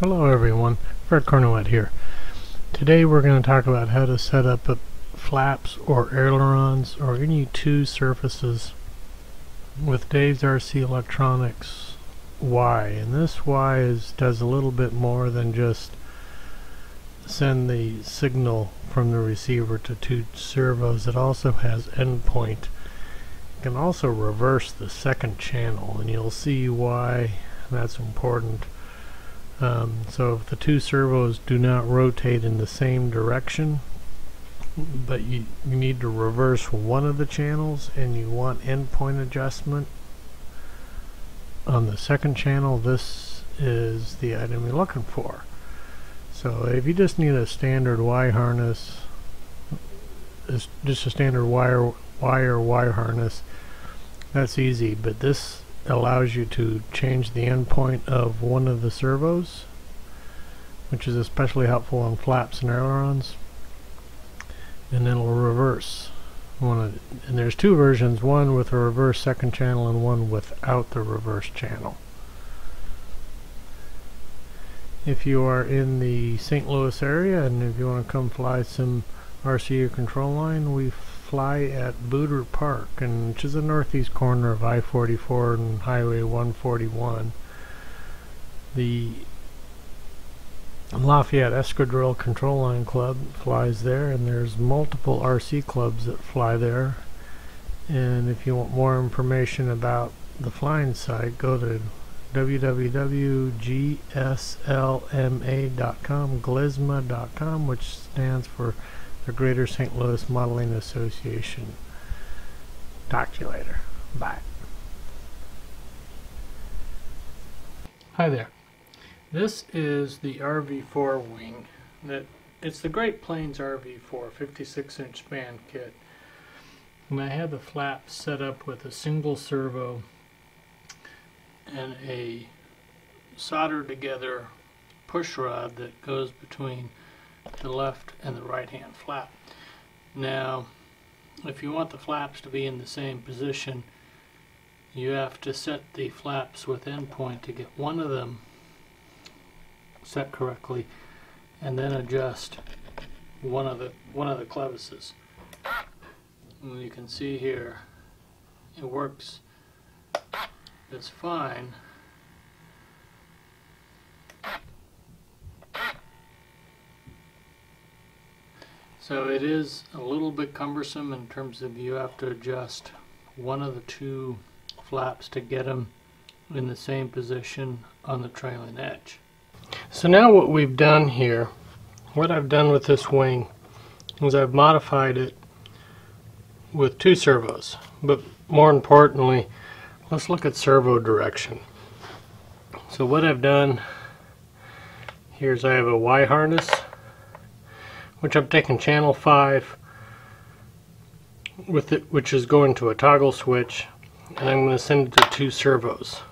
Hello everyone, Fred Cronenwett here. Today we're going to talk about how to set up flaps or ailerons or any two surfaces with Dave's RC Electronics Y. And this Y is, does a little bit more than just send the signal from the receiver to two servos. It also has endpoint. It can also reverse the second channel and you'll see why that's important um, so if the two servos do not rotate in the same direction, but you, you need to reverse one of the channels and you want endpoint adjustment on the second channel, this is the item you're looking for. So if you just need a standard Y harness, just a standard wire wire wire harness, that's easy. But this allows you to change the endpoint of one of the servos which is especially helpful on flaps and ailerons and then it'll reverse one of, and there's two versions one with a reverse second channel and one without the reverse channel if you are in the St. Louis area and if you want to come fly some RCU control line we fly at Buder Park, and which is the northeast corner of I-44 and Highway 141. The Lafayette Escadrille Control Line Club flies there, and there's multiple RC clubs that fly there. And if you want more information about the flying site, go to www.gslma.com, glizma.com, which stands for the Greater St. Louis Modeling Association. Talk to you later. Bye. Hi there. This is the RV4 wing. That It's the Great Plains RV4 56 inch span kit. And I have the flaps set up with a single servo and a soldered together push rod that goes between the left and the right hand flap. Now if you want the flaps to be in the same position you have to set the flaps with endpoint to get one of them set correctly and then adjust one of the one of the clevises. And you can see here it works it's fine So it is a little bit cumbersome in terms of you have to adjust one of the two flaps to get them in the same position on the trailing edge. So now what we've done here, what I've done with this wing is I've modified it with two servos. But more importantly, let's look at servo direction. So what I've done here is I have a Y harness which I'm taking channel 5 with it which is going to a toggle switch and I'm going to send it to two servos.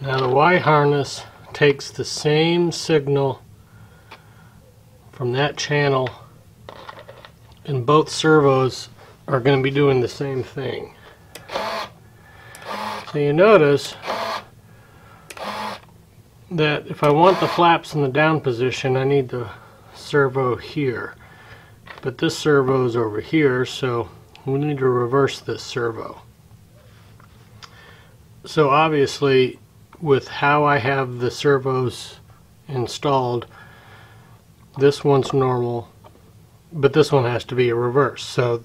Now the Y harness takes the same signal from that channel and both servos are going to be doing the same thing. So you notice that if I want the flaps in the down position I need the servo here. But this servo is over here so we need to reverse this servo. So obviously with how I have the servos installed this one's normal but this one has to be a reverse. So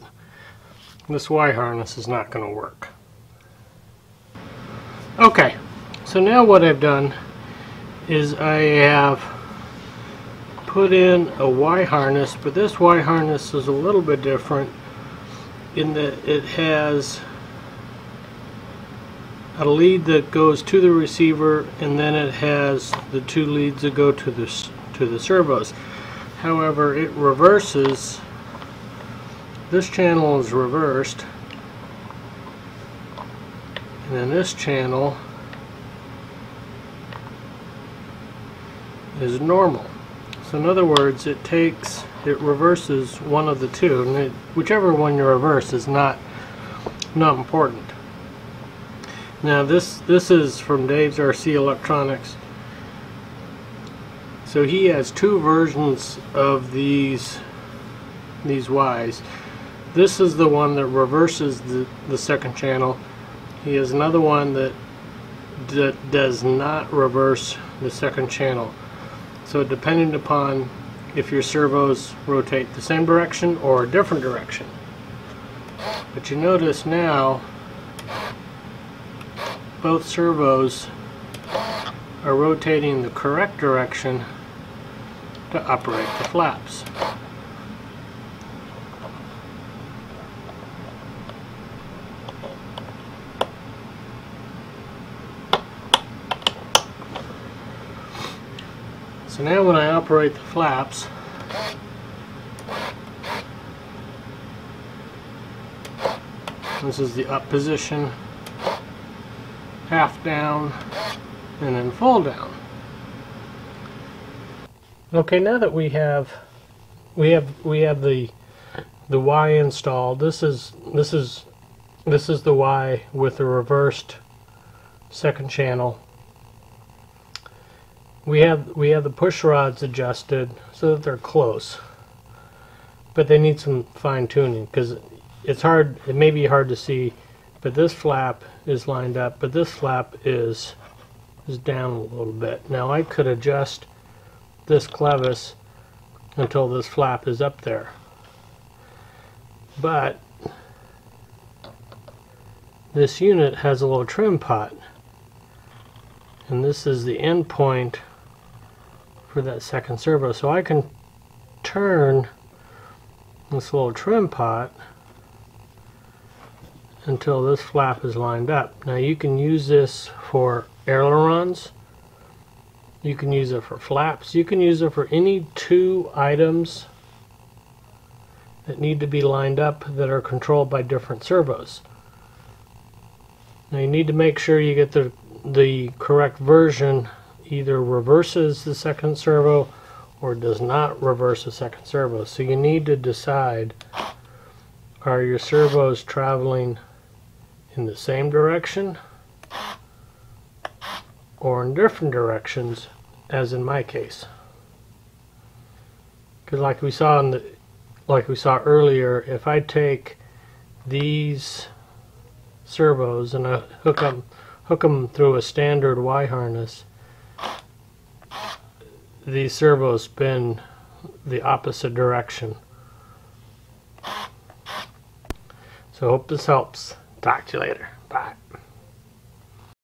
this Y harness is not going to work. Okay so now what I've done is I have put in a Y harness but this Y harness is a little bit different in that it has a lead that goes to the receiver and then it has the two leads that go to the to the servos. However it reverses this channel is reversed and then this channel is normal. So in other words, it takes, it reverses one of the two, and it, whichever one you reverse is not not important. Now this this is from Dave's RC Electronics. So he has two versions of these these Ys. This is the one that reverses the, the second channel. He has another one that that does not reverse the second channel. So depending upon if your servos rotate the same direction or a different direction. But you notice now both servos are rotating the correct direction to operate the flaps. So now when I operate the flaps, this is the up position, half down, and then full down. Okay, now that we have we have we have the the Y installed, this is this is this is the Y with the reversed second channel. We have we have the push rods adjusted so that they're close. But they need some fine tuning because it's hard it may be hard to see but this flap is lined up but this flap is is down a little bit. Now I could adjust this clevis until this flap is up there. But this unit has a little trim pot and this is the end point for that second servo so I can turn this little trim pot until this flap is lined up. Now you can use this for ailerons you can use it for flaps. You can use it for any two items that need to be lined up that are controlled by different servos. Now you need to make sure you get the, the correct version either reverses the second servo or does not reverse the second servo. So you need to decide are your servos traveling in the same direction or in different directions as in my case because like we saw in the like we saw earlier if I take these servos and I hook them hook them through a standard Y harness these servos spin the opposite direction. So hope this helps. Talk to you later. Bye